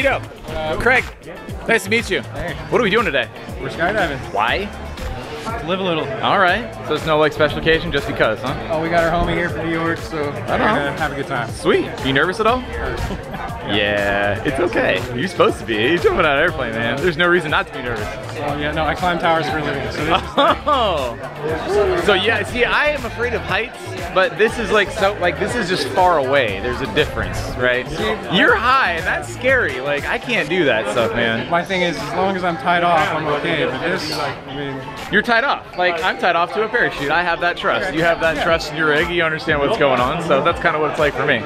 Tito, Craig, nice to meet you. What are we doing today? We're skydiving. Why? Live a little. All right. So it's no like special occasion just because, huh? Oh, we got our homie here from New York, so we're gonna have a good time. Sweet. You nervous at all? Yeah, it's okay. You're supposed to be. You're jumping out of an airplane, man. There's no reason not to be nervous. Oh yeah, no, I climb towers for a living. So Oh. So yeah, see, I am afraid of heights, but this is like so like this is just far away. There's a difference, right? You're high, and that's scary. Like I can't do that stuff, man. my thing is, as long as I'm tied off, I'm okay. But this, I mean, You're tied off. Like I'm tied off to a parachute. I have that trust. You have that trust in your rig. You understand what's going on. So that's kind of what it's like for me.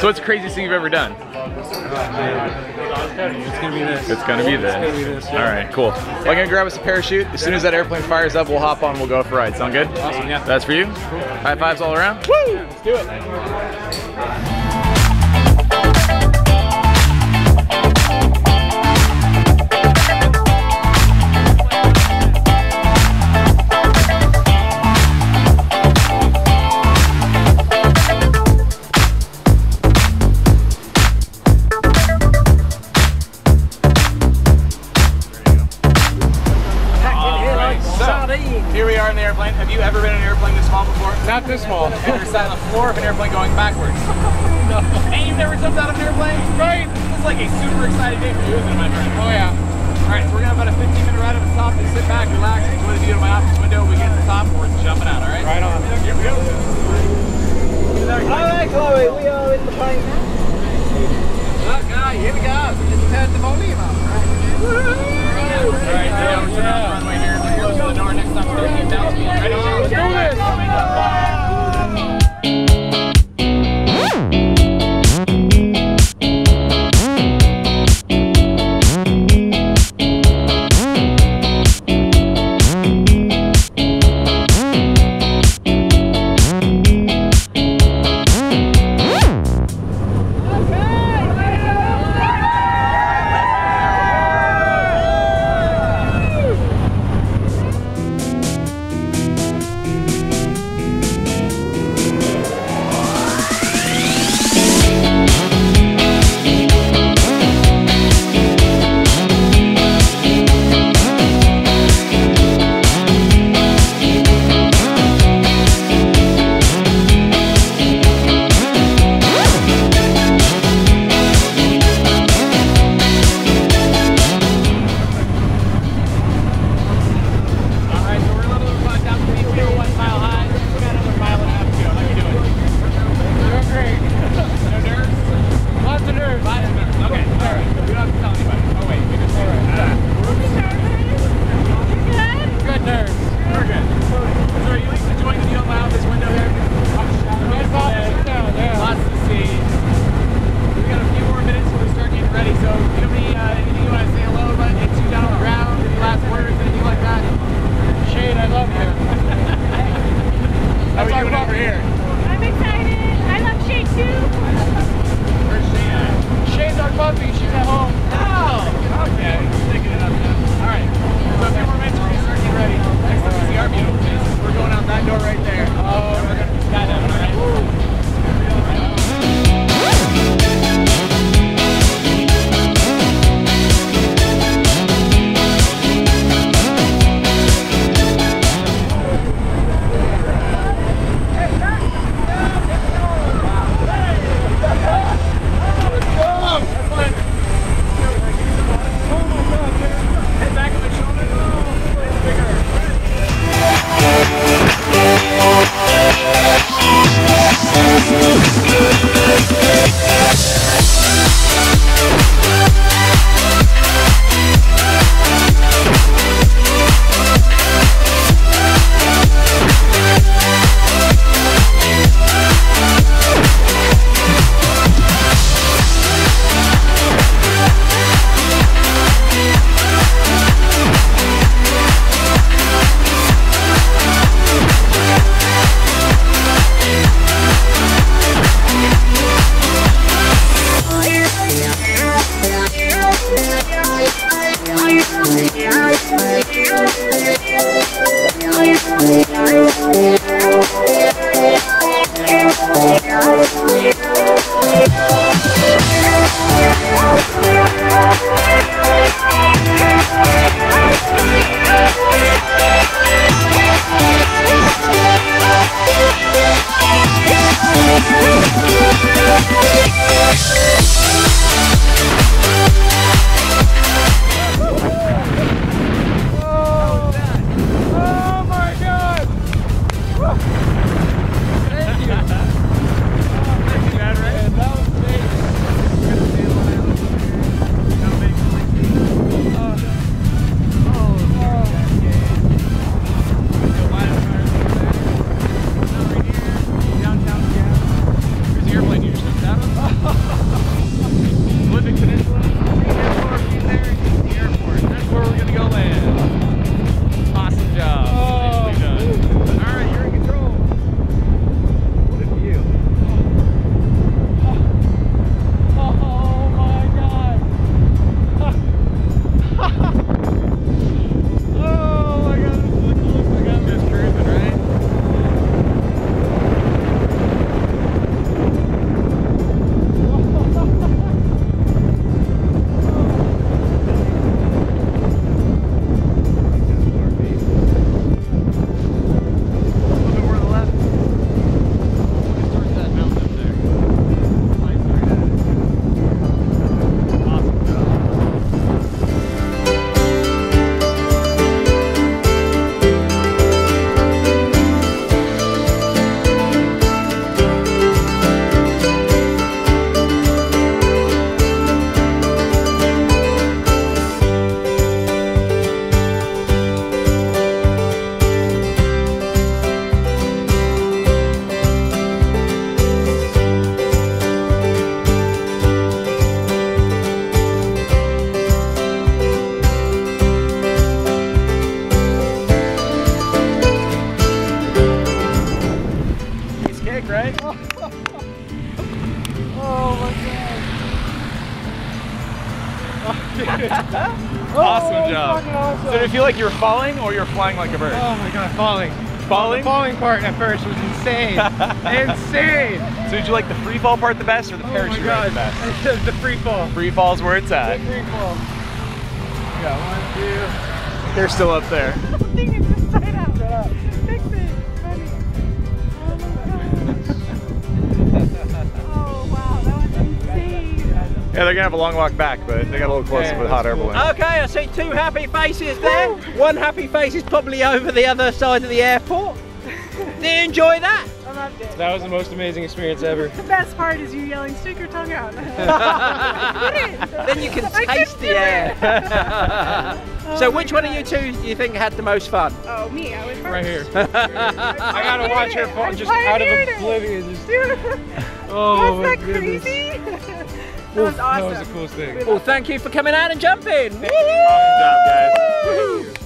So what's the craziest thing you've ever done? Oh, it's gonna be this. It's gonna be this. gonna be this, yeah. right, cool. Well, I'm gonna grab us a parachute. As soon as that airplane fires up, we'll hop on. We'll go for a ride. Sound good? Awesome, yeah. That's for you. High fives all around. Woo! Let's do it. Here we are in the airplane. Have you ever been in an airplane this small before? Not this small. Ever sat on the floor of an airplane going backwards? no. And you've never jumped out of an airplane? Right. This is like a super exciting day for you, isn't it, my friend? Oh yeah. Alright, so we're gonna have about a 15 minute ride at the top. Just sit back, relax, enjoy the view of my office window. We get to the top, we're jumping out, So did it feel like you were falling or you're flying like a bird? Oh my god, falling. Falling? The falling part at first was insane. insane. So did you like the free fall part the best or the Oh parachute part the best? the free fall. Free fall's where it's at. Free fall. Yeah, one, two. They're still up there. Yeah, they're gonna have a long walk back, but they got a little closer Yeah, with hot air balloon. Okay, I see two happy faces there. One happy face is probably over the other side of the airport. Did you enjoy that? I loved it. That was the most amazing experience ever. The best part is you yelling, stick your tongue out. then you can I taste the air. so Oh my which one of you two do you think had the most fun? Oh, me, I was Right here. I I gotta watch her fall just out of oblivion. Just, oh Wasn't that goodness. crazy? that was awesome. That was the coolest thing. Well, thank you for coming out and jumping. Awesome job, guys.